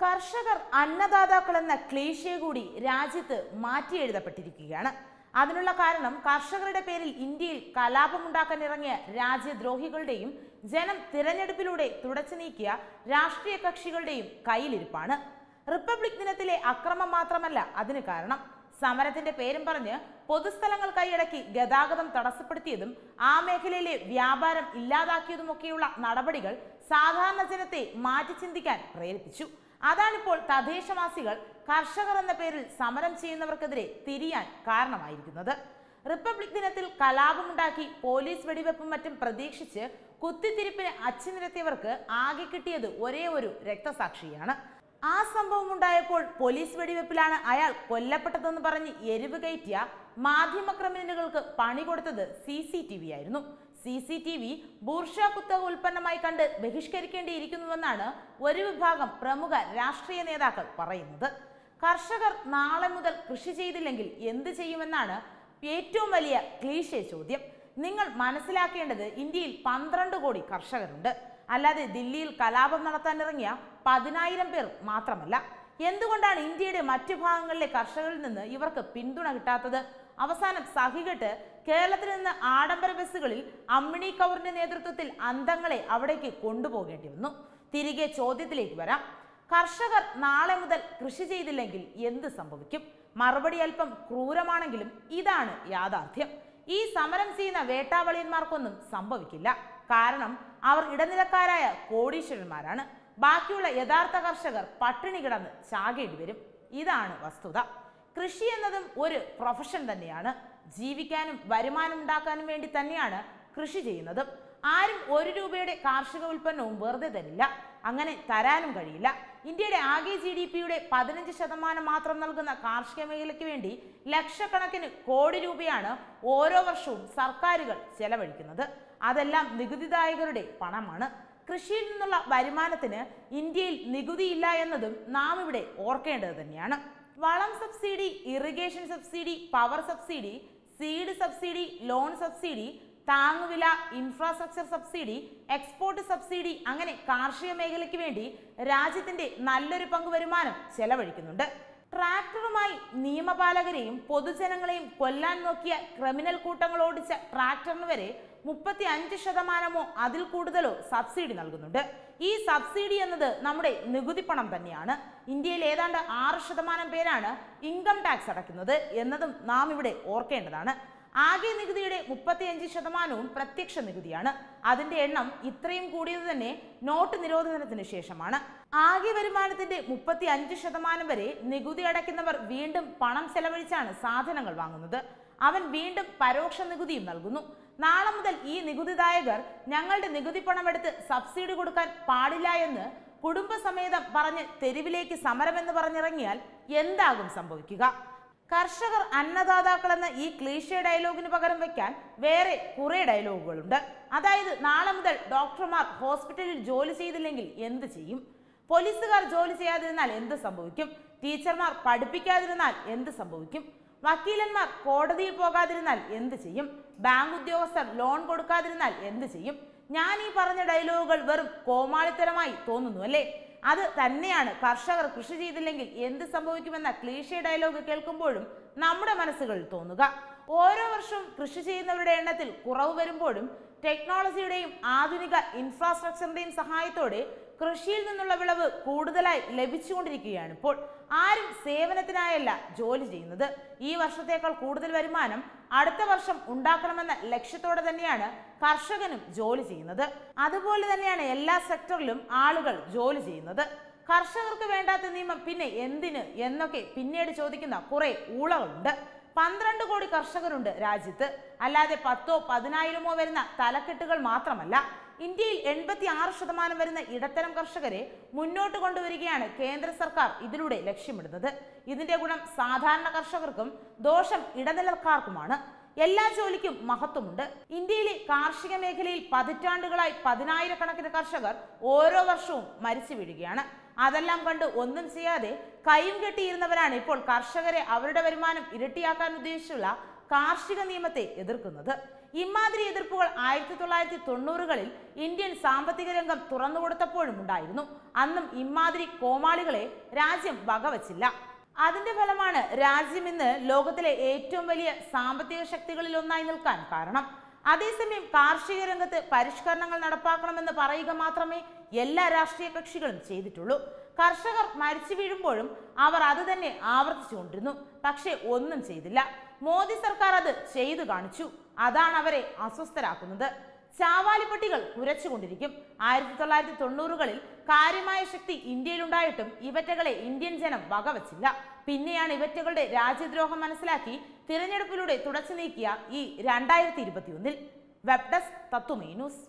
കർഷകർ അന്നദാതാക്കൾ എന്ന ക്ലേശയെ കൂടി രാജ്യത്ത് മാറ്റി എഴുതപ്പെട്ടിരിക്കുകയാണ്. അതിനുള്ള കാരണം കർഷകരുടെ പേരിൽ ഇന്ത്യയിൽ കലാപമുണ്ടാക്കാൻ ഇറങ്ങിയ രാജ്യദ്രോഹികളുടെയും ജനം തിരഞ്ഞെടുപ്പിലൂടെ തുടച്ചു നീക്കിയ രാഷ്ട്രീയ കക്ഷികളുടെയും കയ്യിലിരിപ്പാണ്. റിപ്പബ്ലിക് ദിനത്തിലെ അക്രമം മാത്രമല്ല അതിന് കാരണം. സമരത്തിന്റെ പേരും പറഞ്ഞ് പൊതുസ്ഥലങ്ങൾ കൈയടക്കി ഗതാഗതം തടസ്സപ്പെടുത്തിയതും ആ മേഖലയിലെ വ്യാപാരം ഇല്ലാതാക്കിയതുമൊക്കെയുള്ള നടപടികൾ സാധാരണ ജനത്തെ മാറ്റി ചിന്തിക്കാൻ പ്രേരിപ്പിച്ചു. അതാണിപ്പോൾ തദ്ദേശവാസികൾ കർഷകർ എന്ന പേരിൽ സമരം ചെയ്യുന്നവർക്കെതിരെ തിരിയാൻ കാരണമായിരിക്കുന്നത്. റിപ്പബ്ലിക് ദിനത്തിൽ കലാപമുണ്ടാക്കി പോലീസ് വെടിവെപ്പും മറ്റും പ്രതീക്ഷിച്ച് കുത്തിത്തിരിപ്പിന് അച്ചുനിരത്തിയവർക്ക് ആകെ കിട്ടിയത് ഒരേ ഒരു രക്തസാക്ഷിയാണ്. ആ സംഭവം ഉണ്ടായപ്പോൾ പോലീസ് വെടിവെപ്പിലാണ് അയാൾ കൊല്ലപ്പെട്ടതെന്ന് പറഞ്ഞ് എരിവ് കയറ്റിയ മാധ്യമ ക്രിമിനലുകൾക്ക് പണി കൊടുത്തത് സി ആയിരുന്നു. സി സി ടി വി ബൂർഷ കുത്തക ഉൽപ്പന്നമായി കണ്ട് ബഹിഷ്കരിക്കേണ്ടിയിരിക്കുന്നുവെന്നാണ് ഒരു വിഭാഗം പ്രമുഖ രാഷ്ട്രീയ നേതാക്കൾ പറയുന്നത്. കർഷകർ നാളെ മുതൽ കൃഷി ചെയ്തില്ലെങ്കിൽ എന്ത് ചെയ്യുമെന്നാണ് ഏറ്റവും വലിയ ക്ലീശേ ചോദ്യം. നിങ്ങൾ മനസ്സിലാക്കേണ്ടത് ഇന്ത്യയിൽ പന്ത്രണ്ട് കോടി കർഷകരുണ്ട്. അല്ലാതെ ദില്ലിയിൽ കലാപം നടത്താനിറങ്ങിയ പതിനായിരം പേർ മാത്രമല്ല. എന്തുകൊണ്ടാണ് ഇന്ത്യയുടെ മറ്റു ഭാഗങ്ങളിലെ കർഷകരിൽ നിന്ന് ഇവർക്ക് പിന്തുണ കിട്ടാത്തത്? അവസാനം സഹികെട്ട് കേരളത്തിൽ നിന്ന് ആഡംബര ബസ്സുകളിൽ അമ്മിണി കൗറിന്റെ നേതൃത്വത്തിൽ അന്തങ്ങളെ അവിടേക്ക് കൊണ്ടുപോകേണ്ടി വന്നു. തിരികെ ചോദ്യത്തിലേക്ക് വരാം. കർഷകർ നാളെ മുതൽ കൃഷി ചെയ്തില്ലെങ്കിൽ എന്ത് സംഭവിക്കും? മറുപടി അല്പം ക്രൂരമാണെങ്കിലും ഇതാണ് യാഥാർത്ഥ്യം. ഈ സമരം ചെയ്യുന്ന വേട്ടാവളിയന്മാർക്കൊന്നും സംഭവിക്കില്ല. കാരണം അവർ ഇടനിലക്കാരായ കോടീശ്വരന്മാരാണ്. ബാക്കിയുള്ള യഥാർത്ഥ കർഷകർ പട്ടിണി കിടന്ന് ചാകേണ്ടി വരും. ഇതാണ് വസ്തുത. കൃഷി എന്നതും ഒരു പ്രൊഫഷൻ തന്നെയാണ്. ജീവിക്കാനും വരുമാനം ഉണ്ടാക്കാനും വേണ്ടി തന്നെയാണ് കൃഷി ചെയ്യുന്നത്. ആരും ഒരു രൂപയുടെ കാർഷിക ഉൽപ്പന്നവും വെറുതെ തരില്ല. അങ്ങനെ തരാനും കഴിയില്ല. ഇന്ത്യയുടെ ആകെ ജി ഡി പിയുടെ പതിനഞ്ച് ശതമാനം മാത്രം നൽകുന്ന കാർഷിക മേഖലയ്ക്ക് വേണ്ടി ലക്ഷക്കണക്കിന് കോടി രൂപയാണ് ഓരോ വർഷവും സർക്കാരുകൾ ചെലവഴിക്കുന്നത്. അതെല്ലാം നികുതിദായകരുടെ പണമാണ്. കൃഷിയിൽ നിന്നുള്ള വരുമാനത്തിന് ഇന്ത്യയിൽ നികുതിയില്ല എന്നതും നാം ഇവിടെ ഓർക്കേണ്ടത് തന്നെയാണ്. വളം subsidy irrigation subsidy power subsidy seed subsidy loan subsidy താങ്ങുവില ഇൻഫ്രാസ്ട്രക്ചർ സബ്സിഡി എക്സ്പോർട്ട് സബ്സിഡി അങ്ങനെ കാർഷിക മേഖലയ്ക്ക് വേണ്ടി രാജ്യത്തിന്റെ നല്ലൊരു പങ്ക് വരുമാനം ചെലവഴിക്കുന്നുണ്ട്. ട്രാക്ടറുമായി നിയമപാലകരെയും പൊതുജനങ്ങളെയും കൊല്ലാൻ നോക്കിയ ക്രിമിനൽ കൂട്ടങ്ങൾ ഓടിച്ച ട്രാക്ടറിന് വരെ മുപ്പത്തി അഞ്ച് ശതമാനമോ അതിൽ കൂടുതലോ സബ്സിഡി നൽകുന്നുണ്ട്. ഈ സബ്സിഡി എന്നത് നമ്മുടെ നികുതി പണം തന്നെയാണ്. ഇന്ത്യയിൽ ഏതാണ്ട് ആറ് ശതമാനം പേരാണ് ഇൻകം ടാക്സ് അടയ്ക്കുന്നത് എന്നതും നാം ഇവിടെ ഓർക്കേണ്ടതാണ്. ആകെ നികുതിയുടെ മുപ്പത്തിയഞ്ച് ശതമാനവും പ്രത്യക്ഷ നികുതിയാണ്. അതിന്റെ എണ്ണം ഇത്രയും കൂടിയത് തന്നെ നോട്ട് നിരോധനത്തിന് ശേഷമാണ്. ആകെ വരുമാനത്തിന്റെ മുപ്പത്തി അഞ്ച് ശതമാനം വരെ നികുതി അടയ്ക്കുന്നവർ വീണ്ടും പണം ചെലവഴിച്ചാണ് സാധനങ്ങൾ വാങ്ങുന്നത്. അവൻ വീണ്ടും പരോക്ഷ നികുതിയും നൽകുന്നു. നാളെ മുതൽ ഈ നികുതിദായകർ ഞങ്ങളുടെ നികുതി പണം എടുത്ത് സബ്സിഡി കൊടുക്കാൻ പാടില്ല എന്ന് കുടുംബസമേതം പറഞ്ഞ് തെരുവിലേക്ക് സമരമെന്ന് പറഞ്ഞിറങ്ങിയാൽ എന്താകും സംഭവിക്കുക? കർഷകർ അന്നദാതാക്കൾ എന്ന ഈ ക്ലീഷേ ഡയലോഗിന് പകരം വെക്കാൻ വേറെ കുറേ ഡയലോഗുകളുണ്ട്. അതായത് നാളെ മുതൽ ഡോക്ടർമാർ ഹോസ്പിറ്റലിൽ ജോലി ചെയ്തില്ലെങ്കിൽ എന്ത് ചെയ്യും? പോലീസുകാർ ജോലി ചെയ്യാതിരുന്നാൽ എന്ത് സംഭവിക്കും? ടീച്ചർമാർ പഠിപ്പിക്കാതിരുന്നാൽ എന്ത് സംഭവിക്കും? വക്കീലന്മാർ കോടതിയിൽ പോകാതിരുന്നാൽ എന്ത് ചെയ്യും? ബാങ്ക് ഉദ്യോഗസ്ഥർ ലോൺ കൊടുക്കാതിരുന്നാൽ എന്ത് ചെയ്യും? ഞാൻ ഈ പറഞ്ഞ ഡയലോഗുകൾ വെറും കോമാളിത്തരമായി തോന്നുന്നു അല്ലേ? അത് തന്നെയാണ്. കർഷകർ കൃഷി ചെയ്തില്ലെങ്കിൽ എന്ത് സംഭവിക്കുമെന്ന ക്ലീഷേ ഡയലോഗ് കേൾക്കുമ്പോഴും നമ്മുടെ മനസ്സുകൾ തോന്നുക. ഓരോ വർഷവും കൃഷി ചെയ്യുന്നവരുടെ എണ്ണത്തിൽ കുറവ് വരുമ്പോഴും ടെക്നോളജിയുടെയും ആധുനിക ഇൻഫ്രാസ്ട്രക്ചറിന്റെയും സഹായത്തോടെ കൃഷിയിൽ നിന്നുള്ള വിളവ് കൂടുതലായി ലഭിച്ചുകൊണ്ടിരിക്കുകയാണ് ഇപ്പോൾ. ആരും സേവനത്തിനായല്ല ജോലി ചെയ്യുന്നത്. ഈ വർഷത്തേക്കാൾ കൂടുതൽ വരുമാനം അടുത്ത വർഷം ഉണ്ടാക്കണമെന്ന ലക്ഷ്യത്തോടെ തന്നെയാണ് കർഷകനും ജോലി ചെയ്യുന്നത്. അതുപോലെ തന്നെയാണ് എല്ലാ സെക്ടറിലും ആളുകൾ ജോലി ചെയ്യുന്നത്. കർഷകർക്ക് വേണ്ടാത്ത നിയമം പിന്നെ എന്തിന് എന്നൊക്കെ പിന്നീട് ചോദിക്കുന്ന കുറെ ഊളകളുണ്ട്. പന്ത്രണ്ട് കോടി കർഷകരുണ്ട് രാജ്യത്ത്. അല്ലാതെ പത്തോ പതിനായിരമോ വരുന്ന തലക്കെട്ടുകൾ മാത്രമല്ല. ഇന്ത്യയിൽ എൺപത്തി ആറ് ശതമാനം വരുന്ന ഇടത്തരം കർഷകരെ മുന്നോട്ട് കൊണ്ടുവരികയാണ് കേന്ദ്ര സർക്കാർ ഇതിലൂടെ ലക്ഷ്യമിടുന്നത്. ഇതിന്റെ ഗുണം സാധാരണ കർഷകർക്കും ദോഷം ഇടനിലക്കാർക്കുമാണ്. എല്ലാ ജോലിക്കും മഹത്വമുണ്ട്. ഇന്ത്യയിലെ കാർഷിക മേഖലയിൽ പതിറ്റാണ്ടുകളായി പതിനായിരക്കണക്കിന് കർഷകർ ഓരോ വർഷവും മരിച്ചു വീഴുകയാണ്. അതെല്ലാം കണ്ട് ഒന്നും ചെയ്യാതെ കൈയും കെട്ടിയിരുന്നവരാണ് ഇപ്പോൾ കർഷകരെ അവരുടെ വരുമാനം ഇരട്ടിയാക്കാൻ ഉദ്ദേശിച്ചുള്ള കാർഷിക നിയമത്തെ എതിർക്കുന്നത്. ഇമാതിരി എതിർപ്പുകൾ ആയിരത്തി തൊള്ളായിരത്തി തൊണ്ണൂറുകളിൽ ഇന്ത്യൻ സാമ്പത്തിക രംഗം തുറന്നു കൊടുത്തപ്പോഴും ഉണ്ടായിരുന്നു. അന്നും ഇമാതിരി കോമാളികളെ രാജ്യം വകവച്ചില്ല. അതിന്റെ ഫലമാണ് രാജ്യം ഇന്ന് ലോകത്തിലെ ഏറ്റവും വലിയ സാമ്പത്തിക ശക്തികളിൽ ഒന്നായി നിൽക്കാൻ കാരണം. അതേസമയം കാർഷിക രംഗത്ത് പരിഷ്കരണങ്ങൾ നടപ്പാക്കണമെന്ന് പറയുക മാത്രമേ എല്ലാ രാഷ്ട്രീയ കക്ഷികളും ചെയ്തിട്ടുള്ളൂ. കർഷകർ മരിച്ചു വീഴുമ്പോഴും അവർ അത് തന്നെ ആവർത്തിച്ചുകൊണ്ടിരുന്നു. പക്ഷേ ഒന്നും ചെയ്തില്ല. മോദി സർക്കാർ അത് ചെയ്തു കാണിച്ചു. അതാണ് അവരെ അസ്വസ്ഥരാക്കുന്നത്. ചാവാലിപ്പട്ടികൾ കുരച്ചുകൊണ്ടിരിക്കും. ആയിരത്തി തൊള്ളായിരത്തി തൊണ്ണൂറുകളിൽ കാര്യമായ ശക്തി ഇന്ത്യയിലുണ്ടായിട്ടും ഇവറ്റകളെ ഇന്ത്യൻ ജനം വകവച്ചില്ല. പിന്നെയാണ് ഇവറ്റകളുടെ രാജ്യദ്രോഹം മനസ്സിലാക്കി തിരഞ്ഞെടുപ്പിലൂടെ തുടച്ചു നീക്കിയ ഈ രണ്ടായിരത്തി ഇരുപത്തിയൊന്നിൽ വെബ് ഡെസ്ക് തത്വമേ ന്യൂസ്.